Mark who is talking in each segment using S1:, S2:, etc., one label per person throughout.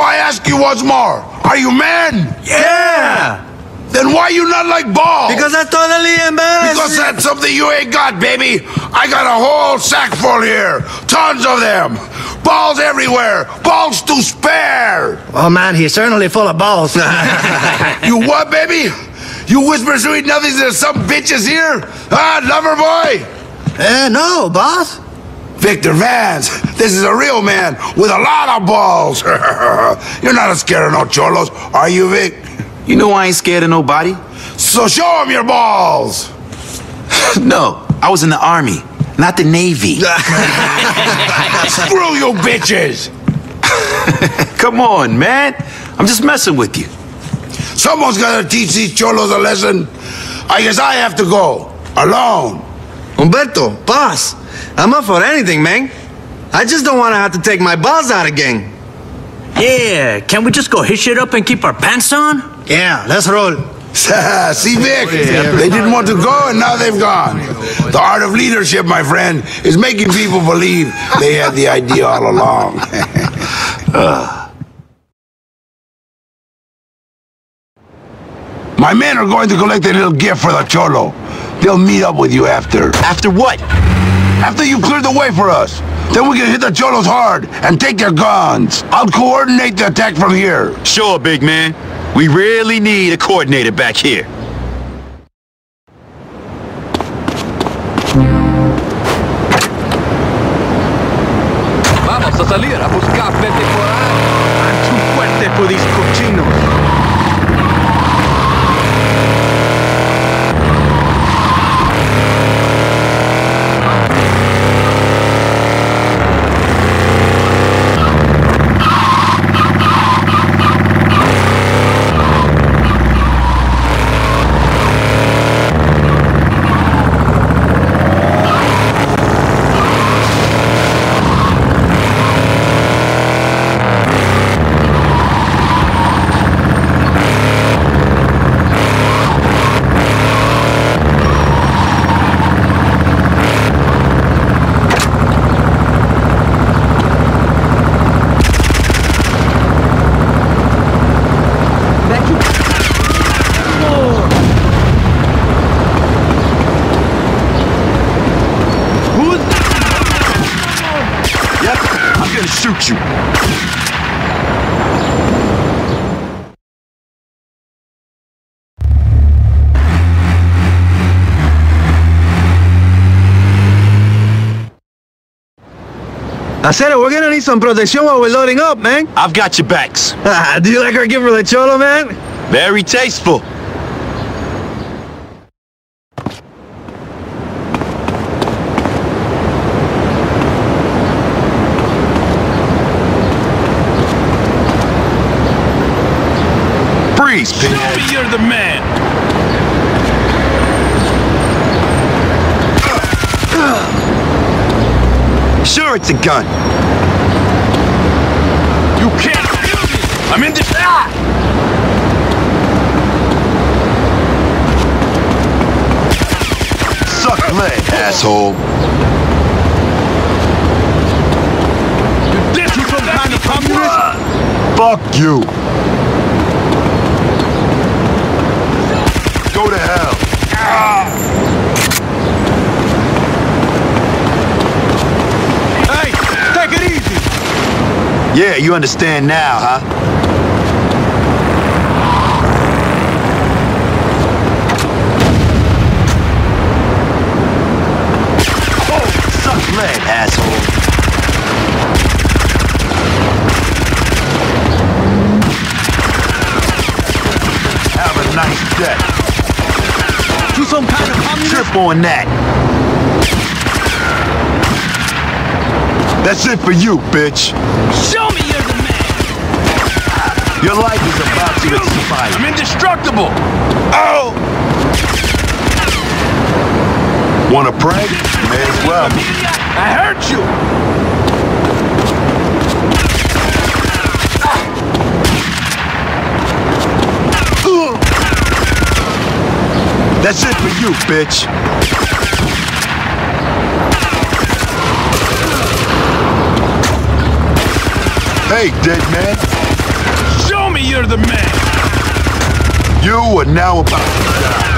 S1: I ask you once more, are you men?
S2: Yeah!
S1: Then why you not like balls?
S2: Because that's totally embarrassing.
S1: Because that's something you ain't got, baby. I got a whole sack full here. Tons of them. Balls everywhere. Balls to spare.
S3: Oh man, he's certainly full of balls.
S1: you what, baby? You whisper sweet nothings to some bitches here? Ah, lover boy?
S3: Eh, no, boss.
S1: Victor Vance, this is a real man with a lot of balls. You're not a scared of no cholos, are you, Vic?
S4: You know I ain't scared of nobody.
S1: So show him your balls.
S4: no, I was in the army, not the navy.
S1: Screw you bitches.
S4: Come on, man. I'm just messing with you.
S1: Someone's gotta teach these cholos a lesson. I guess I have to go. Alone.
S2: Umberto, boss, I'm up for anything, man. I just don't want to have to take my balls out again.
S5: Yeah, can we just go hit shit up and keep our pants on?
S3: Yeah, let's roll.
S1: See, Vic, they didn't want to go and now they've gone. The art of leadership, my friend, is making people believe they had the idea all along. uh. My men are going to collect a little gift for the Cholo. They'll meet up with you after.
S4: After what?
S1: After you clear the way for us. Then we can hit the Cholos hard and take their guns. I'll coordinate the attack from here.
S4: Sure, big man. We really need a coordinator back here.
S6: Vamos a salir a buscar gente por ahí.
S2: I'm too fuerte for these cochinos.
S4: Shoot you.
S2: I said it, we're gonna need some protection while we're loading up, man.
S4: I've got your backs.
S2: Do you like our gift for the cholo, man?
S4: Very tasteful. Freeze,
S6: Show me you're the man.
S4: Sure, it's a gun.
S6: You can't kill me. I'm in the ah!
S4: Suck leg, asshole.
S6: You did you some kind of communist?
S4: Fuck you. Go to hell.
S6: Hey, take it easy.
S4: Yeah, you understand now, huh? Oh, suck leg, asshole. Have a nice day.
S2: You some kind of?
S4: Trip on that. That's it for you, bitch.
S6: Show me you're the man.
S4: Your life is about to expire.
S6: I'm indestructible.
S4: Oh! Wanna pray? May as well.
S6: I hurt you.
S4: That's it for you, bitch. Hey, dead man.
S6: Show me you're the man.
S4: You are now about to die.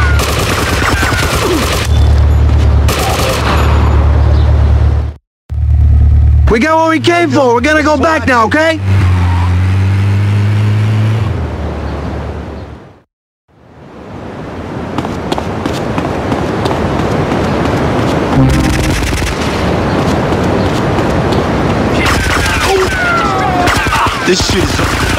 S2: We got what we came for. We're gonna go back now, okay?
S4: This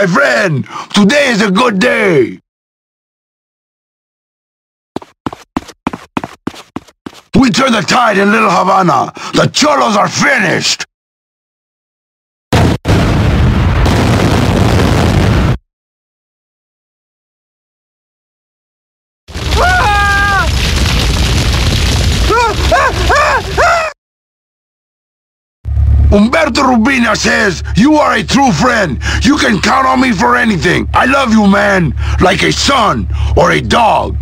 S1: My friend, today is a good day. We turn the tide in Little Havana. The Cholos are finished. Umberto Robina says, You are a true friend. You can count on me for anything. I love you, man, like a son or a dog.